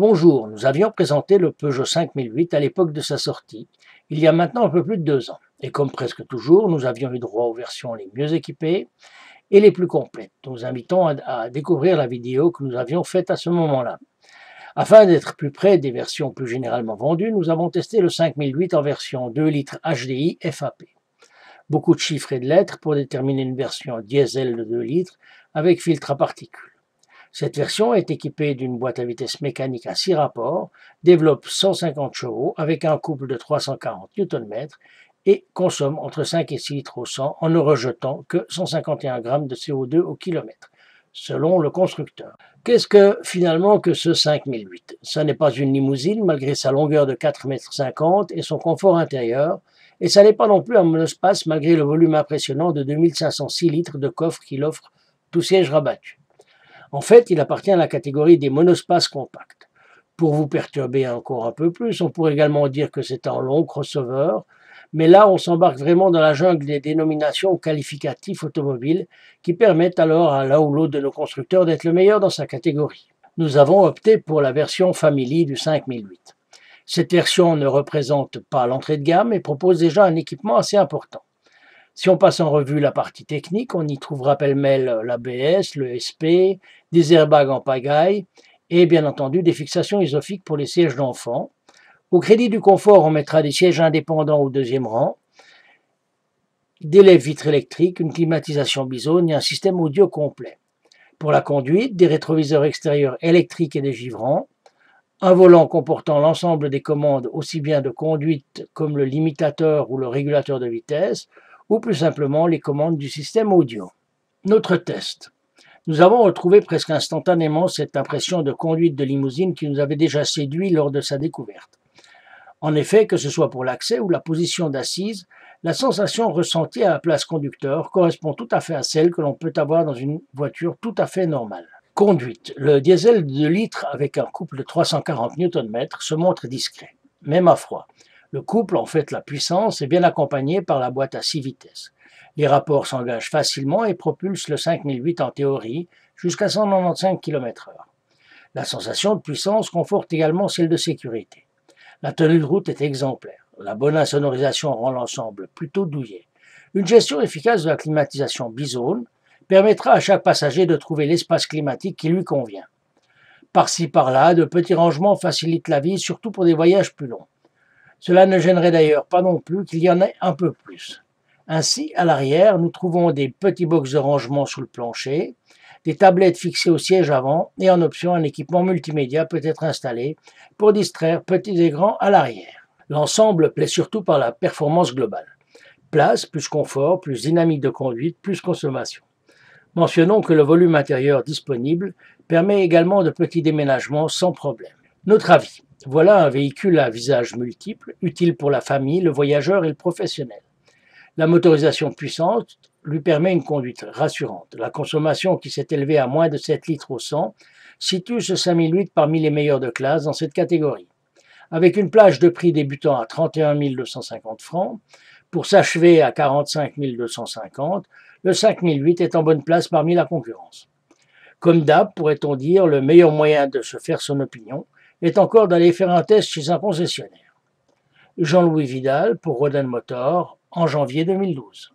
Bonjour, nous avions présenté le Peugeot 5008 à l'époque de sa sortie, il y a maintenant un peu plus de deux ans. Et comme presque toujours, nous avions eu droit aux versions les mieux équipées et les plus complètes. Nous vous invitons à, découvrir la vidéo que nous avions faite à ce moment-là. Afin d'être plus près des versions plus généralement vendues, nous avons testé le 5008 en version 2 litres HDI FAP. Beaucoup de chiffres et de lettres pour déterminer une version diesel de 2 litres avec filtre à particules. Cette version est équipée d'une boîte à vitesse mécanique à 6 rapports, développe 150 chevaux avec un couple de 340 Nm et consomme entre 5 et 6 litres au 100 en ne rejetant que 151 g de CO2 au kilomètre, selon le constructeur. Qu'est-ce que finalement que ce 5008 Ce n'est pas une limousine malgré sa longueur de 4,50 m et son confort intérieur, et ça n'est pas non plus un monospace malgré le volume impressionnant de 2506 litres de coffre qu'il offre tout siège rabattu. En fait, il appartient à la catégorie des monospaces compacts. Pour vous perturber encore un peu plus, on pourrait également dire que c'est un long crossover, mais là on s'embarque vraiment dans la jungle des dénominations qualificatifs automobiles qui permettent alors à l'un ou l'autre de nos constructeurs d'être le meilleur dans sa catégorie. Nous avons opté pour la version Family du 5008. Cette version ne représente pas l'entrée de gamme et propose déjà un équipement assez important. Si on passe en revue la partie technique, on y trouvera pêle-mêle l'ABS, le SP, des airbags en pagaille et bien entendu des fixations isophiques pour les sièges d'enfants. Au crédit du confort, on mettra des sièges indépendants au deuxième rang, des lèvres vitres électriques, une climatisation bisone et un système audio complet. Pour la conduite, des rétroviseurs extérieurs électriques et des givrants, un volant comportant l'ensemble des commandes aussi bien de conduite comme le limitateur ou le régulateur de vitesse, ou plus simplement les commandes du système audio. Notre test. Nous avons retrouvé presque instantanément cette impression de conduite de limousine qui nous avait déjà séduit lors de sa découverte. En effet, que ce soit pour l'accès ou la position d'assise, la sensation ressentie à la place conducteur correspond tout à fait à celle que l'on peut avoir dans une voiture tout à fait normale. Conduite. Le diesel de 2 litres avec un couple de 340 Nm se montre discret, même à froid. Le couple, en fait la puissance, est bien accompagné par la boîte à 6 vitesses. Les rapports s'engagent facilement et propulsent le 5008 en théorie jusqu'à 195 km/h. La sensation de puissance conforte également celle de sécurité. La tenue de route est exemplaire. La bonne insonorisation rend l'ensemble plutôt douillet. Une gestion efficace de la climatisation bisone permettra à chaque passager de trouver l'espace climatique qui lui convient. Par-ci par-là, de petits rangements facilitent la vie, surtout pour des voyages plus longs. Cela ne gênerait d'ailleurs pas non plus qu'il y en ait un peu plus. Ainsi, à l'arrière, nous trouvons des petits box de rangement sous le plancher, des tablettes fixées au siège avant et en option un équipement multimédia peut être installé pour distraire petits et grands à l'arrière. L'ensemble plaît surtout par la performance globale. Place, plus confort, plus dynamique de conduite, plus consommation. Mentionnons que le volume intérieur disponible permet également de petits déménagements sans problème. Notre avis. Voilà un véhicule à visage multiple, utile pour la famille, le voyageur et le professionnel. La motorisation puissante lui permet une conduite rassurante. La consommation qui s'est élevée à moins de 7 litres au 100 situe ce 5008 parmi les meilleurs de classe dans cette catégorie. Avec une plage de prix débutant à 31 250 francs, pour s'achever à 45 250, le 5008 est en bonne place parmi la concurrence. Comme d'hab, pourrait-on dire, le meilleur moyen de se faire son opinion, est encore d'aller faire un test chez un concessionnaire. Jean-Louis Vidal pour Rodan Motor en janvier 2012.